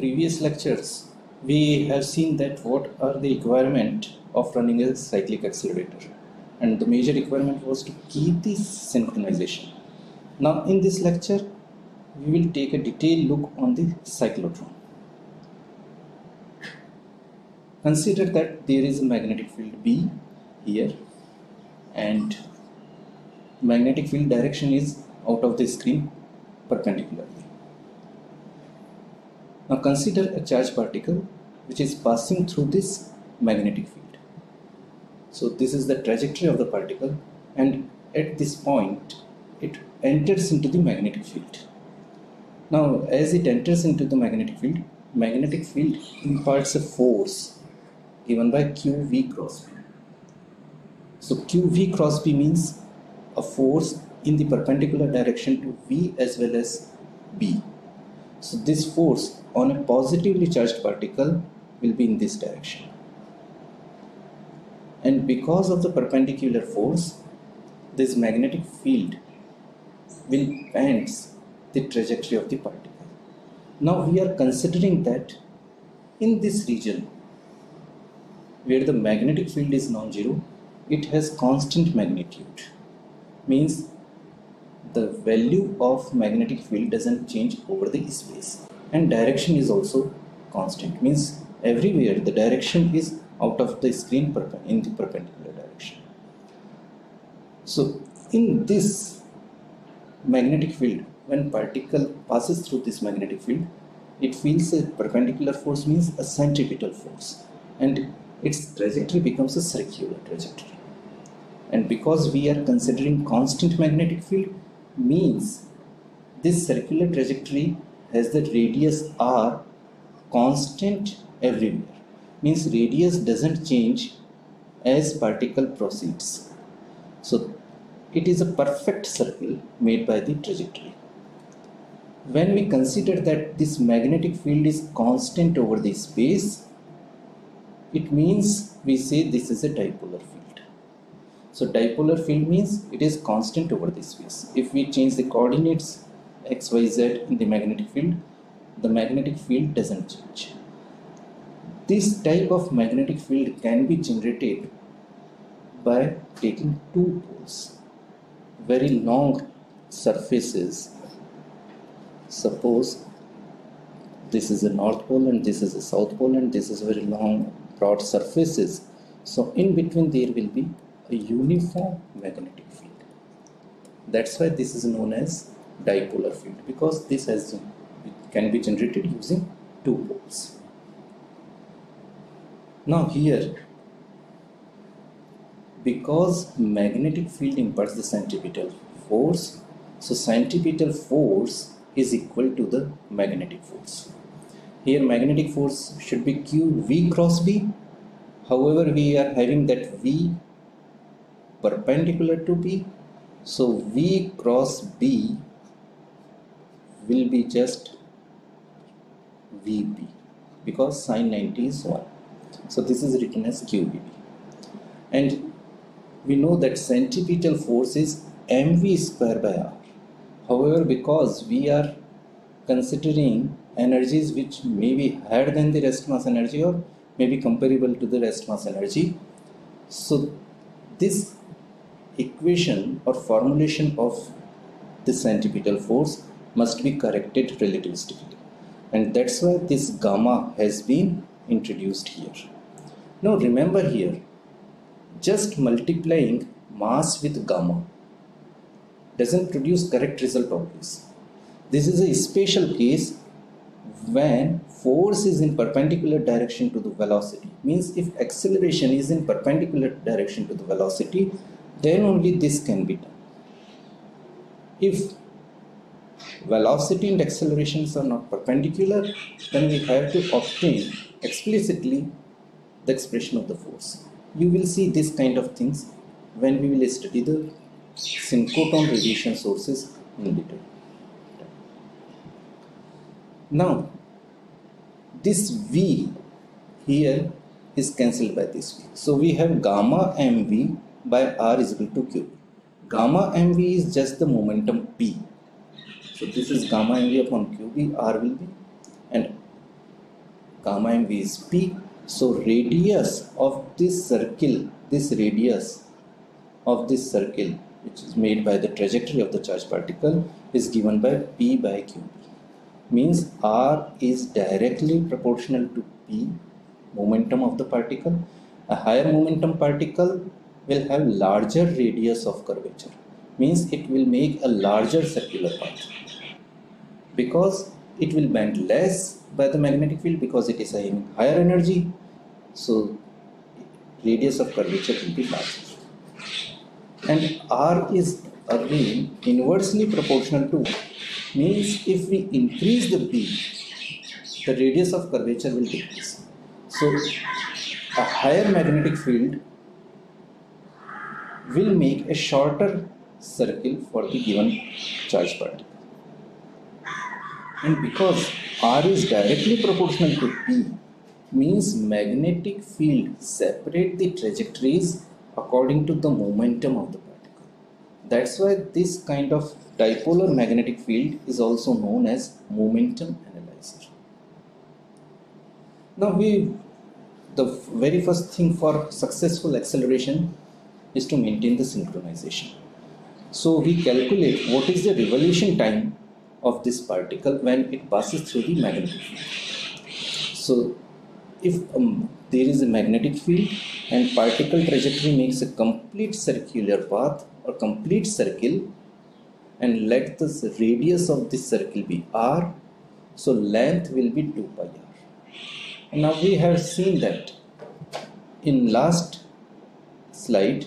previous lectures, we have seen that what are the requirement of running a cyclic accelerator. And the major requirement was to keep the synchronization. Now in this lecture, we will take a detailed look on the cyclotron. Consider that there is a magnetic field B here and magnetic field direction is out of the screen perpendicularly. Now consider a charged particle which is passing through this magnetic field. So this is the trajectory of the particle and at this point it enters into the magnetic field. Now as it enters into the magnetic field, magnetic field imparts a force given by QV cross B. So QV cross B means a force in the perpendicular direction to V as well as B. So this force on a positively charged particle will be in this direction. And because of the perpendicular force, this magnetic field will bends the trajectory of the particle. Now we are considering that in this region where the magnetic field is non-zero, it has constant magnitude. Means the value of magnetic field doesn't change over the space. And direction is also constant. Means everywhere the direction is out of the screen in the perpendicular direction. So in this magnetic field when particle passes through this magnetic field it feels a perpendicular force means a centripetal force. And its trajectory becomes a circular trajectory. And because we are considering constant magnetic field means this circular trajectory has the radius r constant everywhere. Means radius doesn't change as particle proceeds. So it is a perfect circle made by the trajectory. When we consider that this magnetic field is constant over the space it means we say this is a dipolar field so dipolar field means it is constant over the space. If we change the coordinates x, y, z in the magnetic field, the magnetic field doesn't change. This type of magnetic field can be generated by taking two poles, very long surfaces. Suppose this is a north pole and this is a south pole and this is very long broad surfaces. So in between there will be a uniform magnetic field. That's why this is known as dipolar field because this has can be generated using two poles. Now here because magnetic field imparts the centripetal force so centripetal force is equal to the magnetic force here magnetic force should be q v cross b however we are having that v perpendicular to B. So V cross B will be just VB because sine 90 is 1. So this is written as QVB. And we know that centripetal force is mv square by r. However, because we are considering energies which may be higher than the rest mass energy or may be comparable to the rest mass energy, so this equation or formulation of the centripetal force must be corrected relativistically and that's why this gamma has been introduced here. Now remember here just multiplying mass with gamma doesn't produce correct result always. This is a special case when force is in perpendicular direction to the velocity means if acceleration is in perpendicular direction to the velocity then only this can be done. If velocity and accelerations are not perpendicular, then we have to obtain explicitly the expression of the force. You will see this kind of things when we will study the synchrotron radiation sources in detail. Now, this V here is cancelled by this V. So we have gamma mv by r is equal to q. Gamma mv is just the momentum p. So this is gamma mv upon qb, r will be and gamma mv is p. So radius of this circle, this radius of this circle which is made by the trajectory of the charged particle is given by P by q Means R is directly proportional to P, momentum of the particle. A higher momentum particle will have larger radius of curvature. Means it will make a larger circular path. Because it will bend less by the magnetic field because it is having higher energy. So radius of curvature will be larger and R is again inversely proportional to means if we increase the B the radius of curvature will decrease so a higher magnetic field will make a shorter circle for the given charge particle and because R is directly proportional to P means magnetic field separate the trajectories according to the momentum of the particle. That's why this kind of dipolar magnetic field is also known as momentum analyzer. Now we, the very first thing for successful acceleration is to maintain the synchronization. So we calculate what is the revolution time of this particle when it passes through the magnetic field. So if um, there is a magnetic field and particle trajectory makes a complete circular path or complete circle and let the radius of this circle be r so length will be 2 pi r and now we have seen that in last slide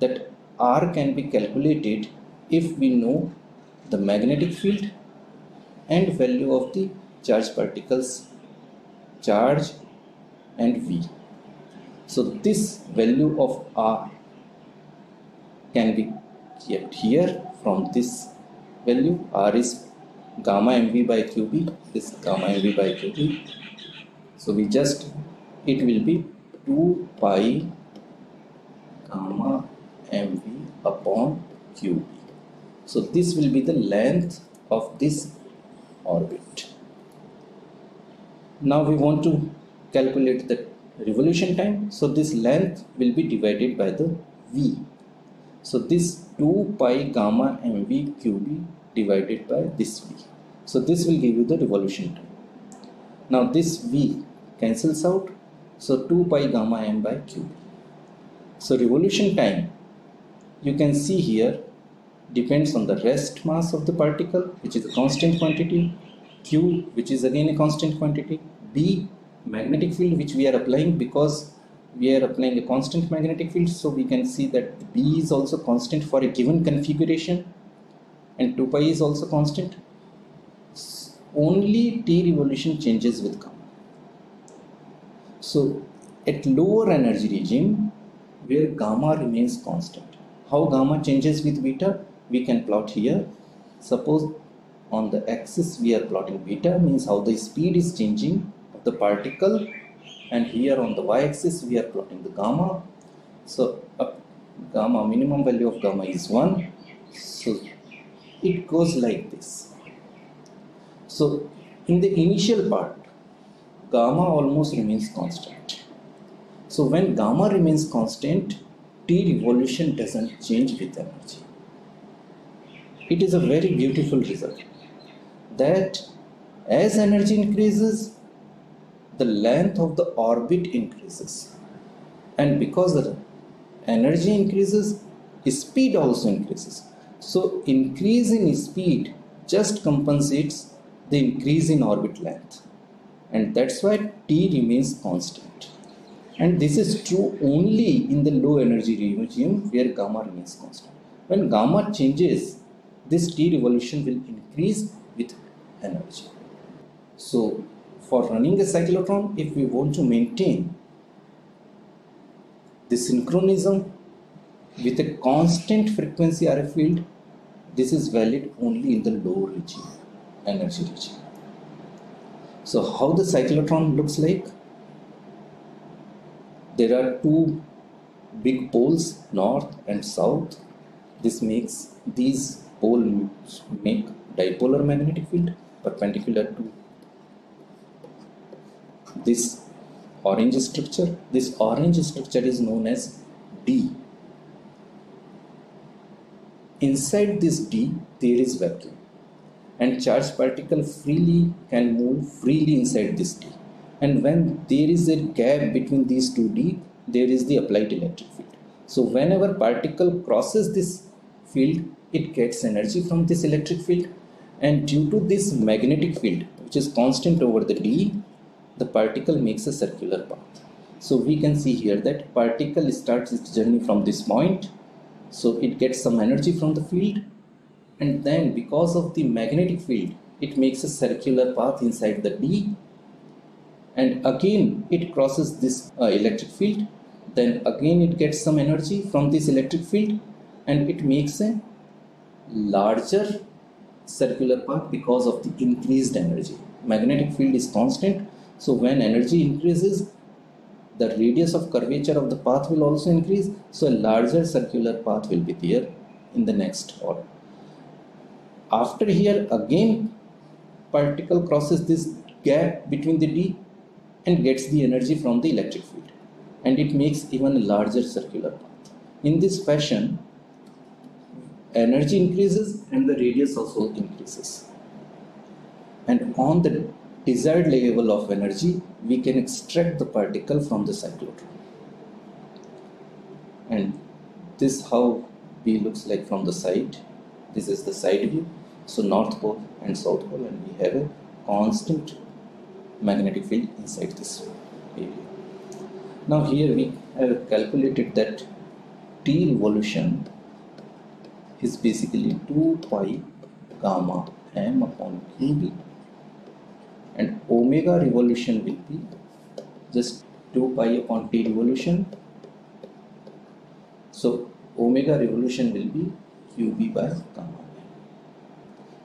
that r can be calculated if we know the magnetic field and value of the charged particles charge and v. So this value of r can be kept here. From this value r is gamma mv by qb this gamma mv by qb so we just it will be 2 pi gamma mv upon qb so this will be the length of this orbit now we want to calculate the revolution time. So this length will be divided by the V. So this 2 pi gamma mv qb divided by this V. So this will give you the revolution time. Now this V cancels out. So 2 pi gamma m by qb. So revolution time you can see here depends on the rest mass of the particle which is a constant quantity q which is again a constant quantity b magnetic field which we are applying because we are applying a constant magnetic field. So we can see that B is also constant for a given configuration and 2 pi is also constant. Only T revolution changes with gamma. So at lower energy regime where gamma remains constant how gamma changes with beta we can plot here. Suppose on the axis we are plotting beta means how the speed is changing of the particle and here on the y-axis we are plotting the gamma. So uh, gamma minimum value of gamma is 1 so it goes like this. So in the initial part gamma almost remains constant. So when gamma remains constant t revolution doesn't change with energy. It is a very beautiful result that as energy increases the length of the orbit increases. And because the energy increases speed also increases. So increase in speed just compensates the increase in orbit length. And that's why t remains constant and this is true only in the low energy regime where gamma remains constant. When gamma changes this t revolution will increase with energy. So for running a cyclotron if we want to maintain the synchronism with a constant frequency RF field this is valid only in the low regime energy regime. So how the cyclotron looks like there are two big poles north and south this makes these poles make dipolar magnetic field perpendicular to this orange structure. This orange structure is known as D. Inside this D, there is vacuum and charged particle freely can move freely inside this D. And when there is a gap between these two D, there is the applied electric field. So whenever particle crosses this field, it gets energy from this electric field and due to this magnetic field which is constant over the D, the particle makes a circular path. So we can see here that particle starts its journey from this point. So it gets some energy from the field and then because of the magnetic field, it makes a circular path inside the D and again it crosses this uh, electric field then again it gets some energy from this electric field and it makes a larger circular path because of the increased energy magnetic field is constant so when energy increases, the radius of curvature of the path will also increase. So a larger circular path will be there in the next order. After here again particle crosses this gap between the D and gets the energy from the electric field and it makes even a larger circular path. In this fashion energy increases and the radius also increases. And on the desired level of energy, we can extract the particle from the cyclotron. And this how B looks like from the side. This is the side view. So North Pole and South Pole and we have a constant magnetic field inside this area. Now here we have calculated that T revolution is basically 2 pi gamma m upon qb and omega revolution will be just 2 pi upon t revolution. So omega revolution will be qb by gamma m.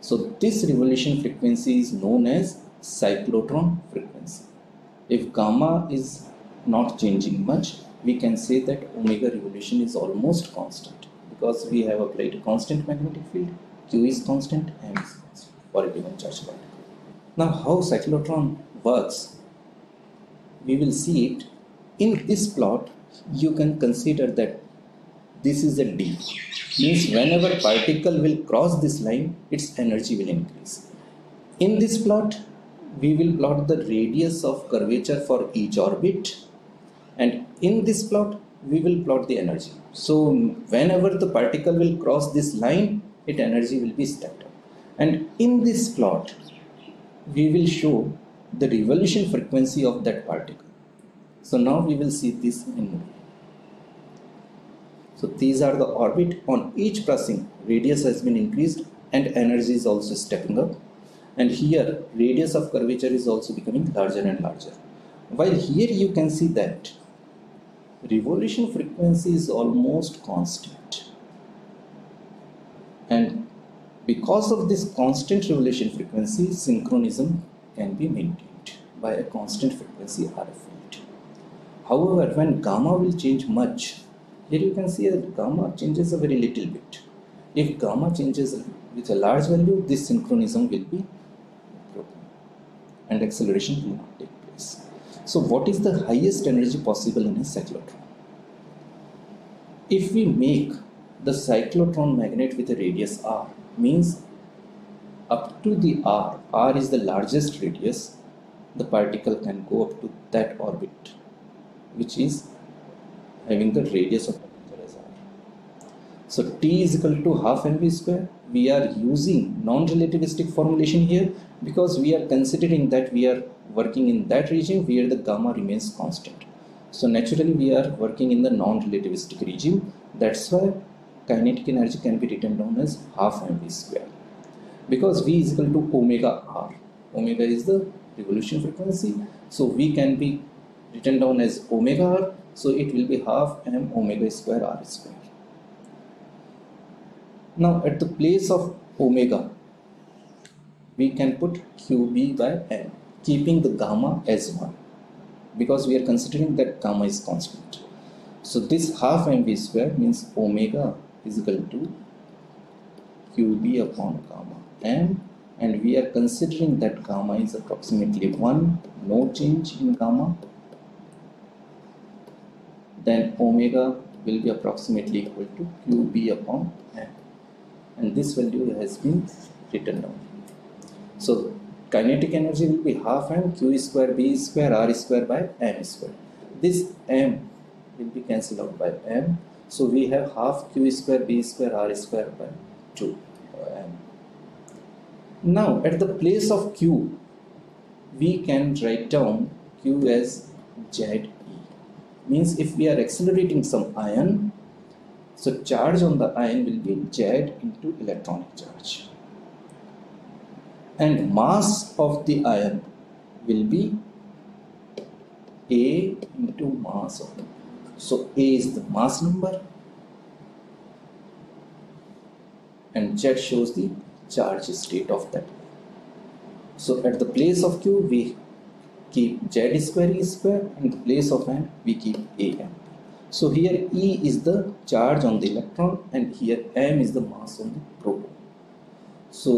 So this revolution frequency is known as cyclotron frequency if gamma is not changing much we can say that omega revolution is almost constant because we have applied a constant magnetic field q is constant m is constant for a given charge particle now how cyclotron works, we will see it. In this plot, you can consider that this is a D. Means whenever particle will cross this line, its energy will increase. In this plot, we will plot the radius of curvature for each orbit. And in this plot we will plot the energy. So whenever the particle will cross this line its energy will be stepped up and in this plot we will show the revolution frequency of that particle. So now we will see this in movie. So these are the orbit on each crossing. Radius has been increased and energy is also stepping up and here radius of curvature is also becoming larger and larger. While here you can see that revolution frequency is almost constant and because of this constant revolution frequency, synchronism can be maintained by a constant frequency RF field. However, when gamma will change much, here you can see that gamma changes a very little bit. If gamma changes with a large value, this synchronism will be and acceleration will not take place. So what is the highest energy possible in a cyclotron? If we make the cyclotron magnet with a radius r, means up to the r, r is the largest radius, the particle can go up to that orbit, which is having the radius of as r. So t is equal to half mv square. We are using non-relativistic formulation here because we are considering that we are working in that region where the gamma remains constant. So naturally we are working in the non-relativistic regime. That's why kinetic energy can be written down as half mv square. Because v is equal to omega r. Omega is the revolution frequency. So v can be written down as omega r. So it will be half m omega square r square now at the place of omega we can put qb by m keeping the gamma as 1 because we are considering that gamma is constant. So this half mv square means omega is equal to qb upon gamma m and we are considering that gamma is approximately 1 no change in gamma. Then omega will be approximately equal to qb upon m and this value has been written down. So kinetic energy will be half m q square b square r square by m square. This m will be cancelled out by m. So we have half q square b square r square by 2 uh, m. Now at the place of q we can write down q as ze means if we are accelerating some ion so charge on the ion will be z into electronic charge. And mass of the ion will be a into mass of so a is the mass number and z shows the charge state of that. So at the place of q we keep z square e square and the place of n we keep am so here e is the charge on the electron and here m is the mass on the proton so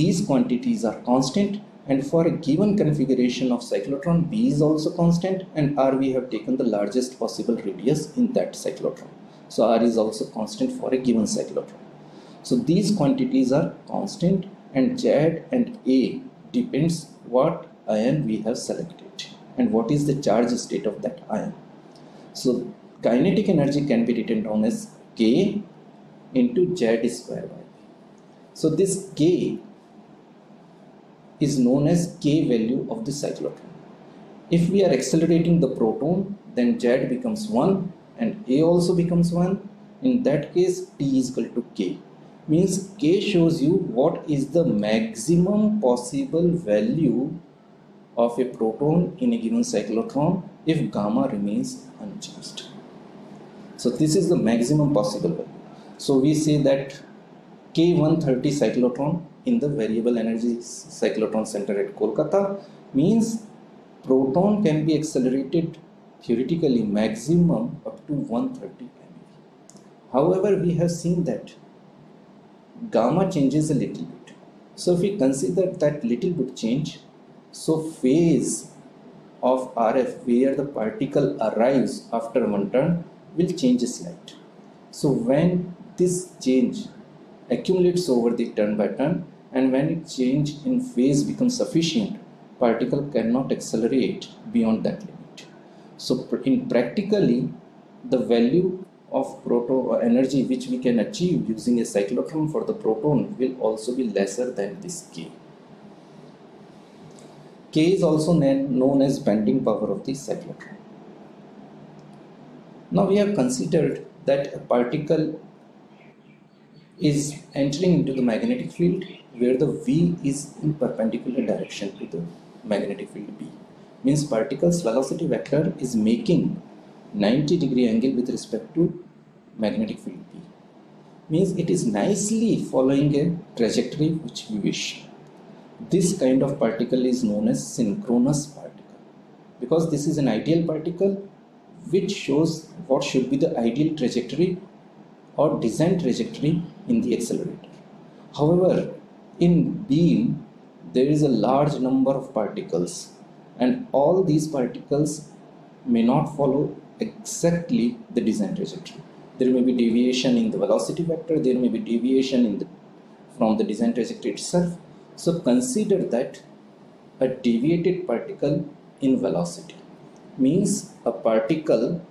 these quantities are constant and for a given configuration of cyclotron b is also constant and r we have taken the largest possible radius in that cyclotron. So r is also constant for a given cyclotron. So these quantities are constant and Z and A depends what ion we have selected and what is the charge state of that ion. So kinetic energy can be written down as K into Z square by So this K is known as K value of the cyclotron. If we are accelerating the proton then Z becomes 1 and A also becomes 1. In that case T is equal to K means k shows you what is the maximum possible value of a proton in a given cyclotron if gamma remains unchanged. So this is the maximum possible value. So we say that K130 cyclotron in the variable energy cyclotron center at Kolkata means proton can be accelerated theoretically maximum up to 130 MeV. However, we have seen that gamma changes a little bit. So if we consider that little bit change, so phase of RF where the particle arrives after one turn will change a slight. So when this change accumulates over the turn by turn and when it change in phase becomes sufficient, particle cannot accelerate beyond that limit. So in practically the value of proton uh, energy which we can achieve using a cyclotron for the proton will also be lesser than this k. K is also known as bending power of the cyclotron. Now we have considered that a particle is entering into the magnetic field where the V is in perpendicular direction to the magnetic field B. Means particle's velocity vector is making 90 degree angle with respect to magnetic field B. Means it is nicely following a trajectory which we wish. This kind of particle is known as synchronous particle because this is an ideal particle which shows what should be the ideal trajectory or design trajectory in the accelerator. However, in beam there is a large number of particles and all these particles may not follow exactly the design trajectory. There may be deviation in the velocity vector, there may be deviation in the from the design trajectory itself. So consider that a deviated particle in velocity means a particle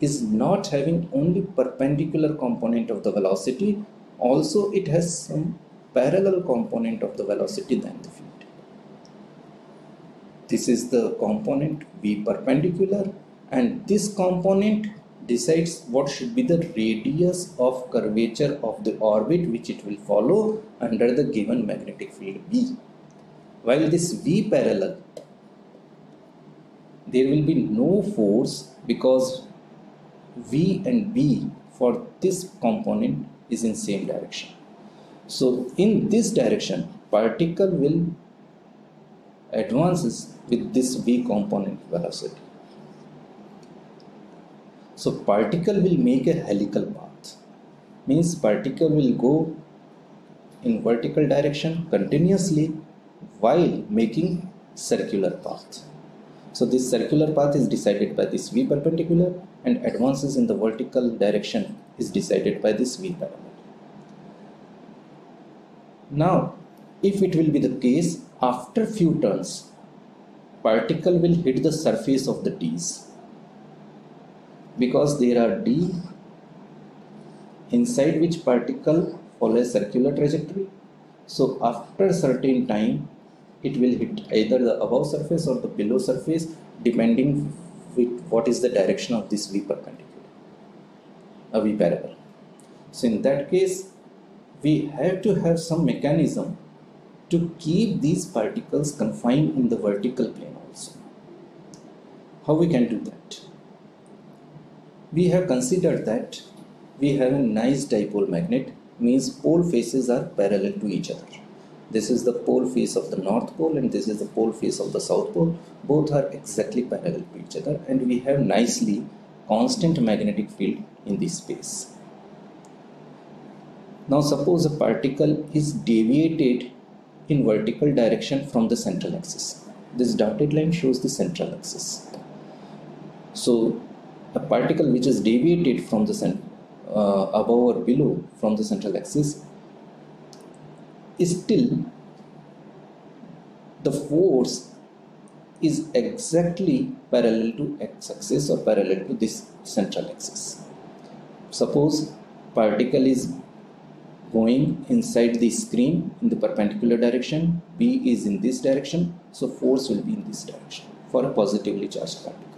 is not having only perpendicular component of the velocity also it has some parallel component of the velocity than the field. This is the component v perpendicular and this component decides what should be the radius of curvature of the orbit which it will follow under the given magnetic field B. While this V parallel, there will be no force because V and B for this component is in same direction. So in this direction, particle will advances with this V component velocity. So particle will make a helical path. Means particle will go in vertical direction continuously while making circular path. So this circular path is decided by this V perpendicular and advances in the vertical direction is decided by this V parallel. Now, if it will be the case after few turns, particle will hit the surface of the D's because there are D inside which particle follows circular trajectory. So after certain time, it will hit either the above surface or the below surface depending with what is the direction of this V perpendicular, a V parallel. So in that case, we have to have some mechanism to keep these particles confined in the vertical plane also. How we can do that? We have considered that we have a nice dipole magnet means pole faces are parallel to each other. This is the pole face of the north pole and this is the pole face of the south pole. Both are exactly parallel to each other and we have nicely constant magnetic field in this space. Now suppose a particle is deviated in vertical direction from the central axis. This dotted line shows the central axis. So a particle which is deviated from the center uh, above or below from the central axis is still the force is exactly parallel to x-axis or parallel to this central axis. Suppose particle is going inside the screen in the perpendicular direction, B is in this direction, so force will be in this direction for a positively charged particle.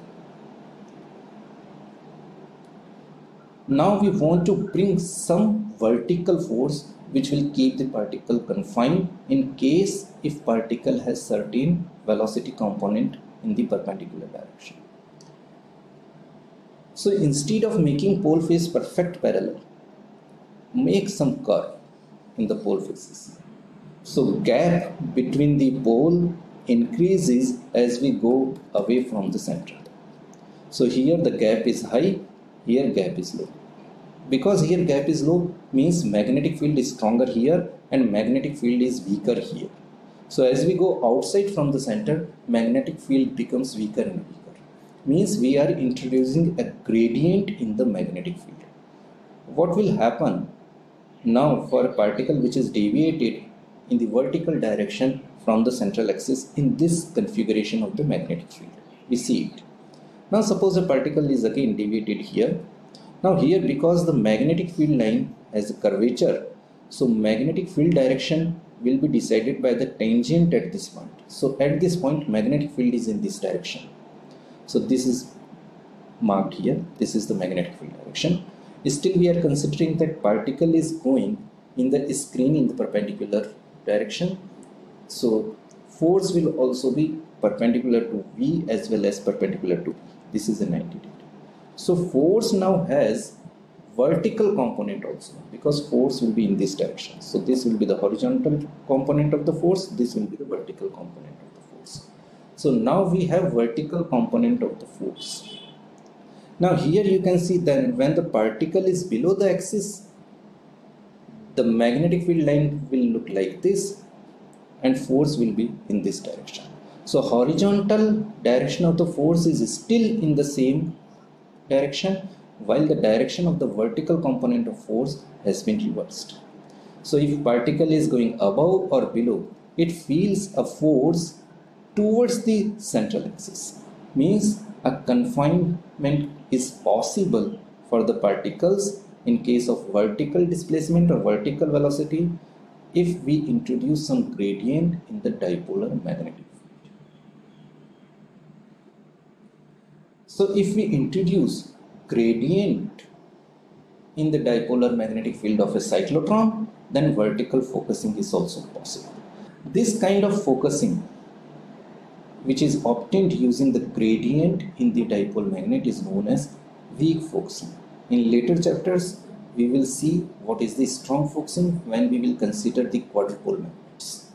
Now we want to bring some vertical force which will keep the particle confined in case if particle has certain velocity component in the perpendicular direction. So instead of making pole face perfect parallel, make some curve in the pole faces. So gap between the pole increases as we go away from the center. So here the gap is high, here gap is low. Because here gap is low means magnetic field is stronger here and magnetic field is weaker here. So as we go outside from the center magnetic field becomes weaker and weaker. Means we are introducing a gradient in the magnetic field. What will happen now for a particle which is deviated in the vertical direction from the central axis in this configuration of the magnetic field? We see it now suppose a particle is again deviated here now here because the magnetic field line has a curvature, so magnetic field direction will be decided by the tangent at this point. So at this point magnetic field is in this direction. So this is marked here. This is the magnetic field direction. Still we are considering that particle is going in the screen in the perpendicular direction. So force will also be perpendicular to V as well as perpendicular to. This is a 90 degree. So force now has vertical component also because force will be in this direction. So this will be the horizontal component of the force, this will be the vertical component of the force. So now we have vertical component of the force. Now here you can see that when the particle is below the axis, the magnetic field line will look like this and force will be in this direction. So horizontal direction of the force is still in the same direction while the direction of the vertical component of force has been reversed. So if particle is going above or below, it feels a force towards the central axis. Means a confinement is possible for the particles in case of vertical displacement or vertical velocity if we introduce some gradient in the dipolar magnetic So if we introduce gradient in the dipolar magnetic field of a cyclotron, then vertical focusing is also possible. This kind of focusing, which is obtained using the gradient in the dipole magnet is known as weak focusing. In later chapters, we will see what is the strong focusing when we will consider the quadrupole magnets.